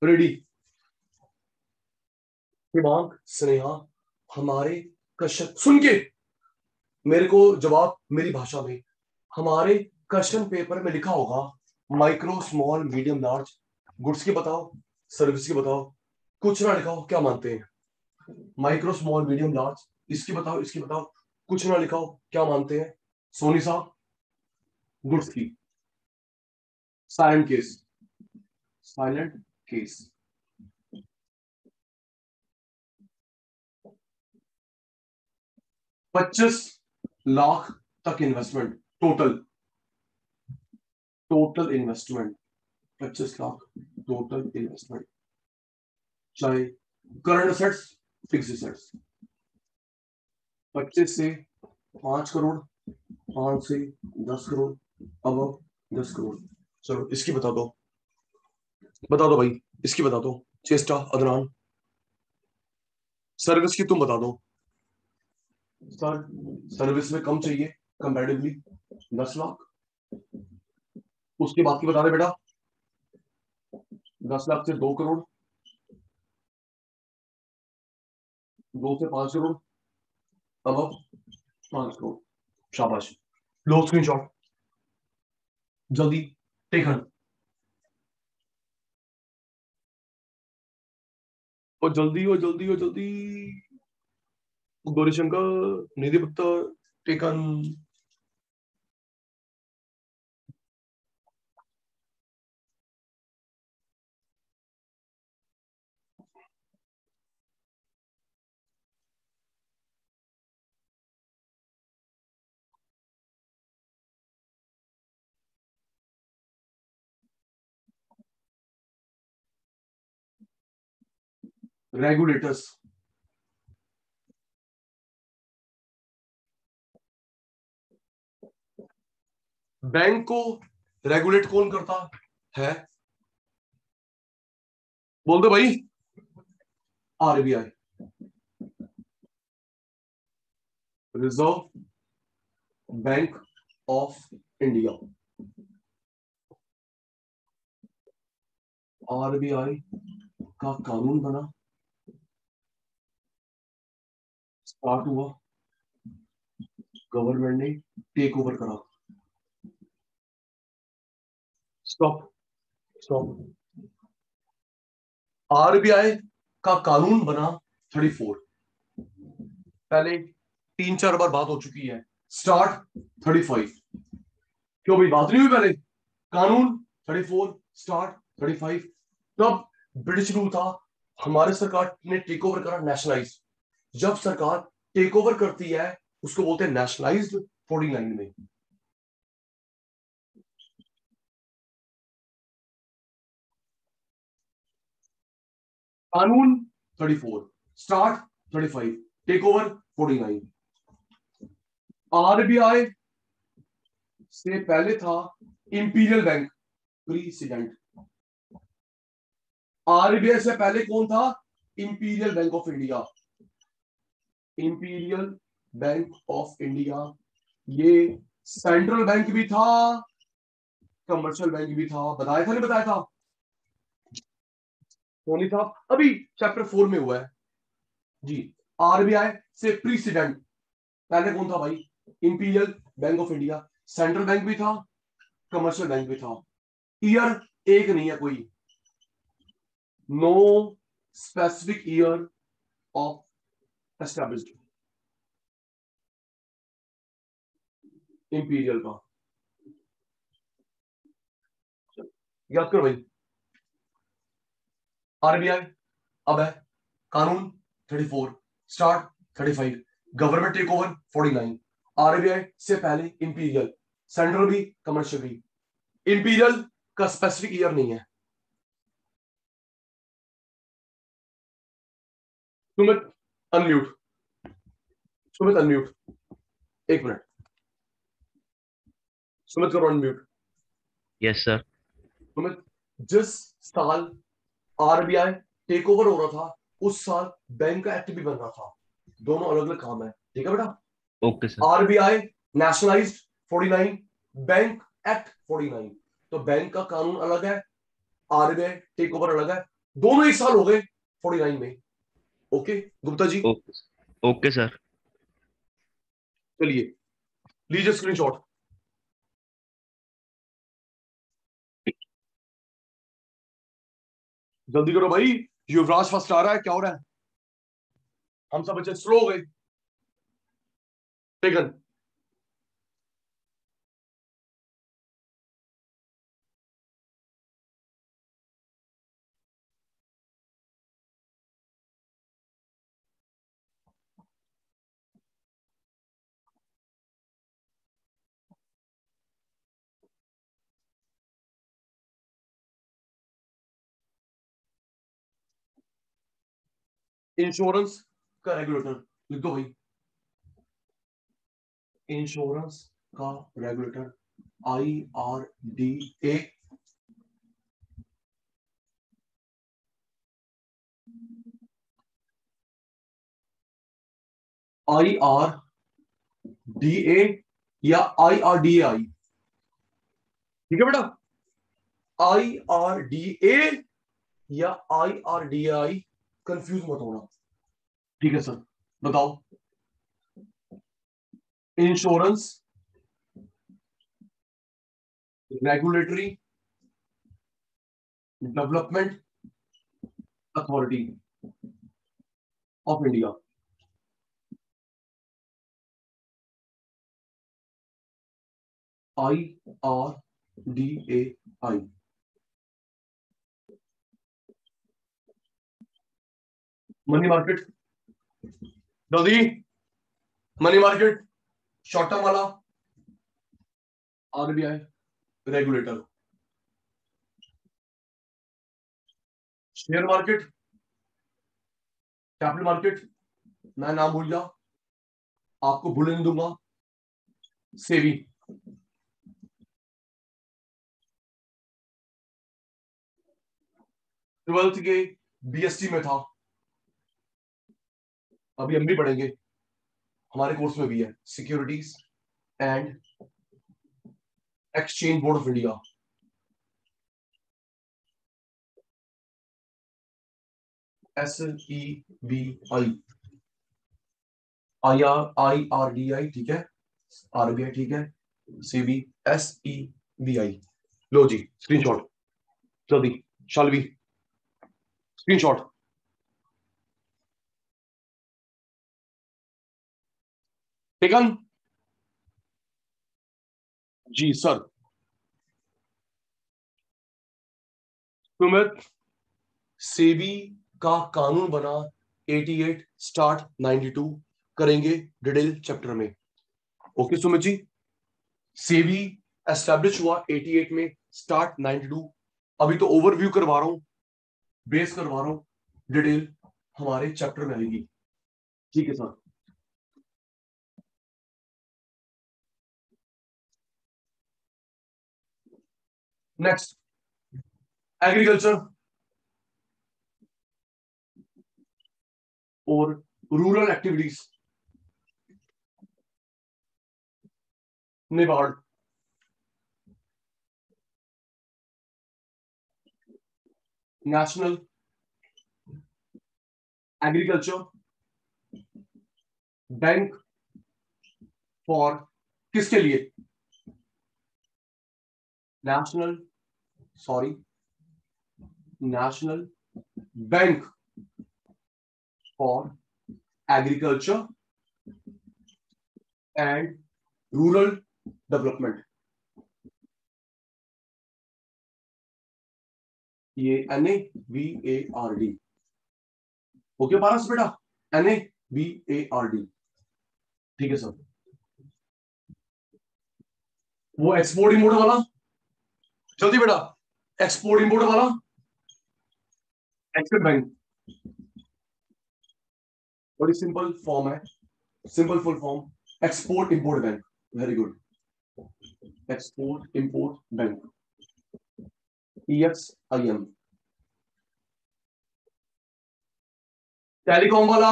ready दिमाग, स्नेहा, हमारे क्वेश्चन सुन के मेरे को जवाब मेरी भाषा में। हमारे क्वेश्चन पेपर में लिखा होगा micro small medium large goods की बताओ सर्विस की बताओ। कुछ ना लिखाओ, क्या मानते हैं? माइक्रो स्मॉल मीडियम लार्ज इसकी बताओ इसकी बताओ। कुछ ना लिखाओ, क्या मानते हैं? सोनी साहब गुड्स की। साइलेंट केस साइलेंट केस पच्चीस लाख तक इन्वेस्टमेंट टोटल टोटल इन्वेस्टमेंट पच्चीस लाख टोटल इन्वेस्टमेंट चाहे करंट असेट्स फिक्स असेट्स पच्चीस से पाँच करोड़, पाँच से दस करोड़। अब चलो इसकी बता दो बता दो भाई इसकी बता दो चेस्टा अदनान सर्विस की तुम बता दो सर सर्विस में कम चाहिए कंपेरेटिवली दस लाख उसके बाद की बता दे बेटा दस लाख से दो करोड़ दो से पाँच करोड़ अब पाँच करोड़ शाबाश लो स्क्रीनशॉट जल्दी टेकन ओ जल्दी हो जल्दी हो जल्दी। गौरीशंकर निधि पुत्र टेकन। रेगुलेटर्स बैंक को रेगुलेट कौन करता है? बोल दो भाई। RBI reserve bank of India RBI का कानून बना। स्टार्ट हुआ। गवर्नमेंट ने टेक ओवर करा स्टॉप स्टॉप आरबीआई का कानून बना थर्टी फोर पहले तीन चार बार बात हो चुकी है। स्टार्ट थर्टी फाइव क्यों भाई बात नहीं हुई पहले? कानून thirty four start thirty five तब ब्रिटिश रूल था। हमारे सरकार ने टेक ओवर करा नेशनलाइज जब सरकार टेक ओवर करती है, उसको बोलते हैं नेशनलाइज्ड फोर्टी नाइन में। कानून 34 स्टार्ट 35 टेक ओवर 49 आरबीआई से पहले था इंपीरियल बैंक प्रीसिडेंट आरबीआई से पहले कौन था? Imperial bank of India imperial bank of India ये सेंट्रल बैंक भी था कमर्शियल बैंक भी था। बताया था नहीं बताया था? सोनी था? अभी चैप्टर फोर में हुआ है। जी आरबीआई से प्रीसिडेंट पहले कौन था भाई? Imperial bank of India central bank भी था कमर्शियल बैंक भी था। ईयर एक नहीं है कोई। No specific year of established imperial का याद करो भाई। आरबीआई अब है। कानून 34 start 35 government take over 49 RBI से पहले इंपीरियल सेंट्रल भी कमर्शियल भी इंपीरियल का स्पेसिफिक ईयर नहीं है। सुमित अनम्यूट सुमित अनम्यूट एक मिनट सुमित करो अनम्यूट यस सर सुमित जिस साल आरबीआई टेक ओवर हो रहा था उस साल बैंक का एक्ट भी बन रहा था। दोनों अलग अलग काम है। ठीक है बेटा? Okay sir RBI nationalised 49 bank act 49 तो बैंक का कानून अलग है आरबीआई टेक ओवर अलग है। दोनों एक साल हो गए 49 में। Okay Gupta ji okay sir चलिए लीजिए स्क्रीनशॉट जल्दी करो भाई युवराज फ़र्स्ट आ रहा है क्या हो रहा है? हम सब बच्चे स्लो हो गए। इंश्योरेंस का रेगुलेटर लिख दो भाई इंश्योरेंस का regulator I R D A I R D A या आई आर डी आई ठीक है बेटा? आई आर डी ए या I R D I confuse मत होना। ठीक है सर बताओ। Insurance regulatory development authority of India I R D A I money market जल्दी मनी मार्केट शॉर्ट टर्म वाला RBI regulator share market capital market मैं नाम भूल गया। आपको नहीं दूँगा। सेवी ट्वेल्थ के बीएसटी में था। अभी हम भी पढ़ेंगे। हमारे कोर्स में भी है securities and exchange board of India S E B I I R I R D I ठीक है? आरबीआई ठीक है? C B S E B I लो जी स्क्रीनशॉट जल्दी शालवी स्क्रीनशॉट टेकन जी, सर। सुमित सेबी का कानून बना 88 स्टार्ट 92 करेंगे डिटेल चैप्टर में। Okay Sumit ji. SEBI establish हुआ 88 में स्टार्ट 92 अभी तो ओवरव्यू करवा रहा हूँ बेस करवा रहा हूँ डिटेल हमारे चैप्टर में आएगी। ठीक है, सर। नेक्स्ट एग्रीकल्चर और rural activities NABARD national agriculture bank for किसके लिए national sorry national bank for agriculture and rural development ये N A B A R D okay Paras बेटा N A B A R D ठीक है sir वो export import वाला? जल्दी बेटा. एक्सपोर्ट इंपोर्ट वाला? एक्सिस बैंक बड़ी सिंपल फॉर्म है. Simple full form export import bank very good export import bank E X I M telecom वाला?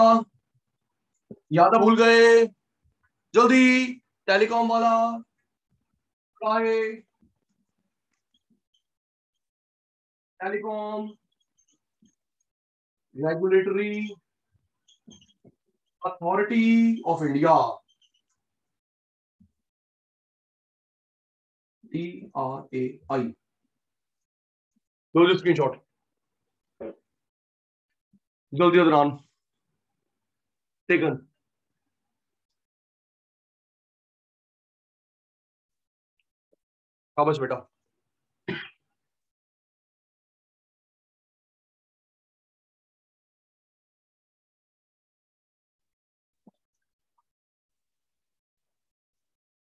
याद भूल गए. जल्दी. टेलीकॉम वाला. काय telecom regulatory authority of India D R A I दो स्क्रीन शॉट जल्दी दौरान टेकन बेटा.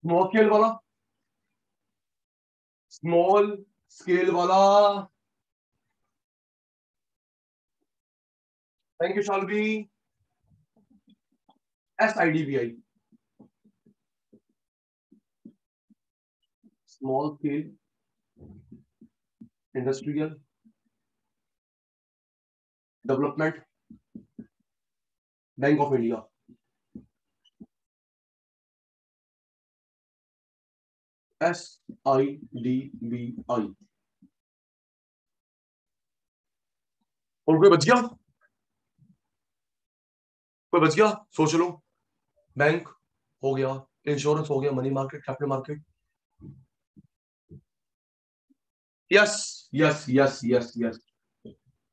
स्केल वाला? स्मॉल स्केल वाला। Thank you Shalvi S I D B I small scale industrial development bank of India S I D B I और कोई बच गया कोई बच गया सोच लो बैंक हो गया इंश्योरेंस हो गया money market capital market yes yes yes yes yes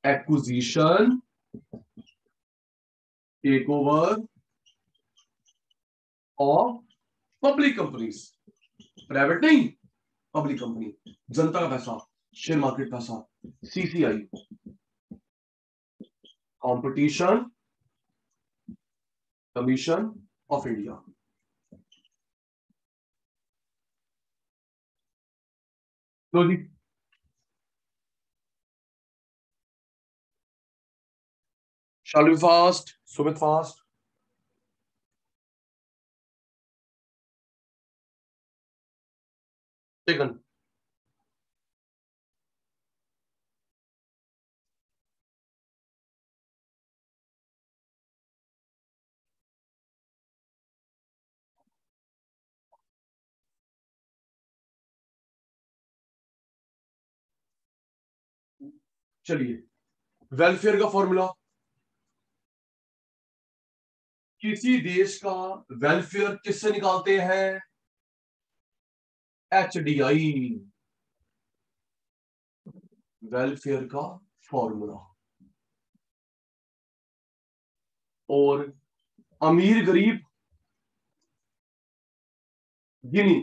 acquisition take over of public companies private नहीं पब्लिक कंपनी जनता का पैसा शेयर मार्केट पैसा CCI competition commission of India लो जी। Shall fast? Sumit fast taken चलिए। Welfare का formula किसी देश का वेलफेयर किससे निकालते हैं? एच डी आई वेलफेयर का फॉर्मूला और अमीर गरीब, गिनी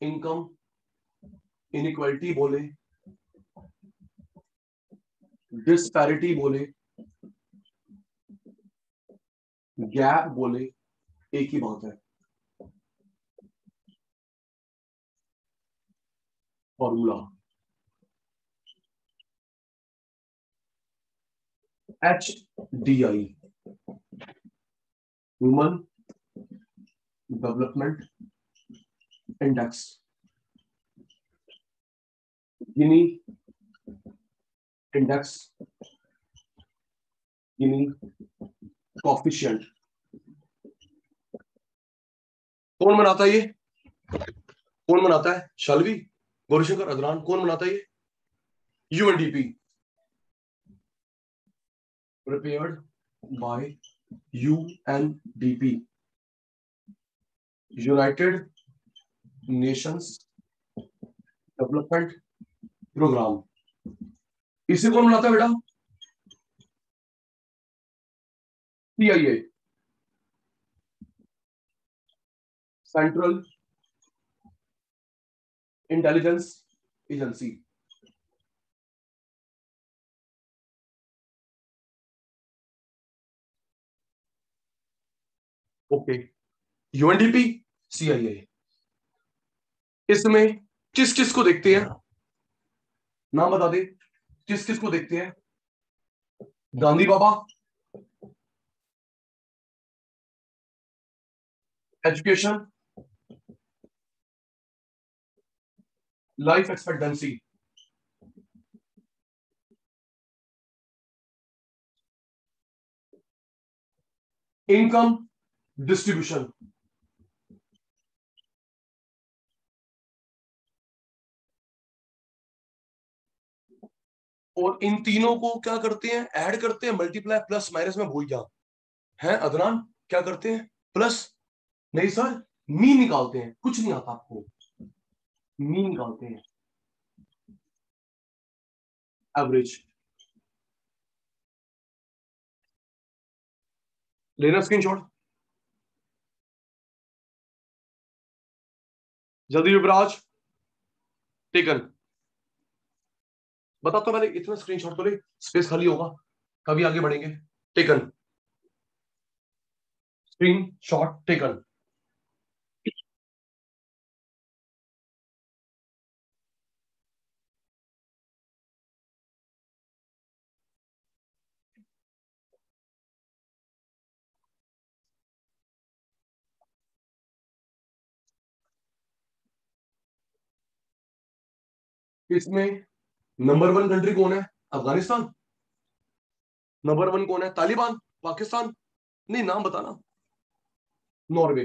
इनकम इनइक्वालिटी बोले डिस्पैरिटी बोले गैप बोले, एक ही बात है। Formula H D I human development index Gini index Gini coefficient कौन बनाता है ये? कौन बनाता है? शालवी गौरीशंकर अदनान कौन बनाता है UNDP prepared by UNDP united nations development programme इसे कौन बनाता है बेटा? CIA central intelligence agency okay UNDP CIA इसमें किस किस को देखते हैं? नाम बता दे। किस किस को देखते हैं? गांधी बाबा। Education life expectancy income distribution और इन तीनों को क्या करते हैं? ऐड करते हैं मल्टीप्लाई प्लस माइनस में भूल जा है अदनान? क्या करते हैं? प्लस नहीं सर मी निकालते हैं। कुछ नहीं आता आपको। मीन निकालते हैं। एवरेज लेना स्क्रीनशॉट जल्दी युवराज। टेकन बता तो मैंने इतना स्क्रीनशॉट तो ले स्पेस खाली होगा। कभी आगे बढ़ेंगे। टेकन स्क्रीन शॉट टेकन इसमें नंबर वन कंट्री कौन है? अफ़गानिस्तान। नंबर वन कौन है? तालिबान, पाकिस्तान। नहीं, नाम बताना। Norway.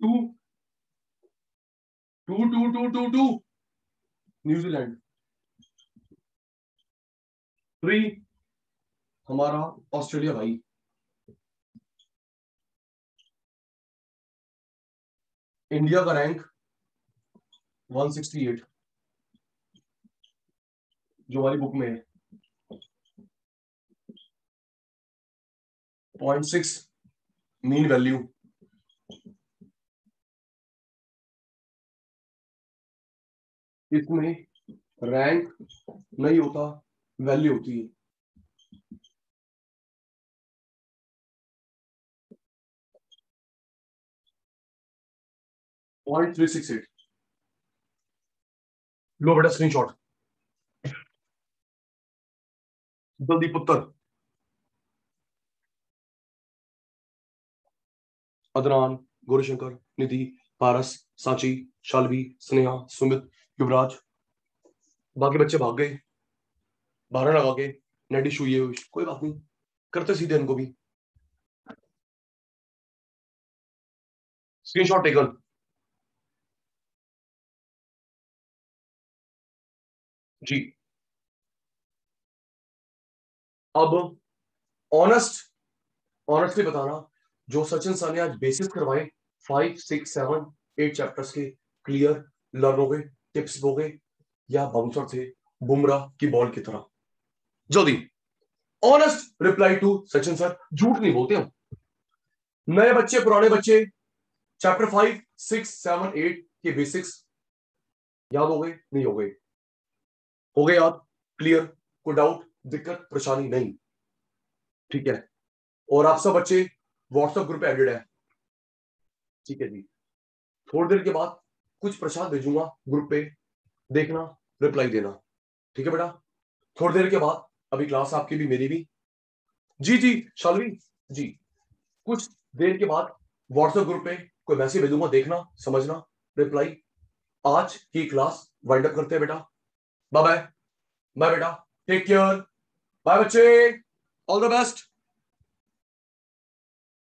Two. Two two two two two. New Zealand. Three हमारा ऑस्ट्रेलिया भाई। इंडिया का रैंक 168 जो हमारी बुक में है। पॉइंट सिक्स मीन वैल्यू इसमें रैंक नहीं होता वैल्यू होती है। पॉइंट थ्री सिक्स एट लो बेटा स्क्रीनशॉट जल्दी पुत्र अदनान, गौरीशंकर, निधि, पारस, सांची, शालवी, स्नेहा, सुमित, युवराज. बाकी बच्चे भाग गए. बारह लगा के, नेडी शुए कोई बात नहीं, करते सीधे इनको भी। स्क्रीनशॉट टेकन जी। अब ऑनेस्ट ऑनेस्टली बताना, जो सचिन सर ने आज बेसिस करवाए five six seven eight chapters के क्लियर लर्न हो गए टिप्स हो गए, या बाउंसर थे, बुमराह की बॉल की तरह। जल्दी। Honest reply to Sachin sir झूठ नहीं बोलते हम। नए बच्चे, पुराने बच्चे chapter five six seven eight के बेसिक्स याद हो गए, नहीं हो गए। हो गए आप क्लियर कोई डाउट दिक्कत, परेशानी नहीं। ठीक है? और आप सब बच्चे व्हाट्सएप ग्रुप एडेड है। ठीक है जी। थोड़ी देर के बाद कुछ प्रसाद भेजूँगा ग्रुप पे। देखना रिप्लाई देना। ठीक है बेटा? थोड़ी देर के बाद, अभी क्लास आपकी भी, मेरी भी। जी जी शालवी जी, कुछ देर के बाद व्हाट्सएप ग्रुप पे कोई मैसेज भेजूँगा, देखना, समझना रिप्लाई आज की क्लास वाइंड अप करते हैं बेटा। बाय बाय बाय बेटा टेक केयर बाय बच्चे. All the best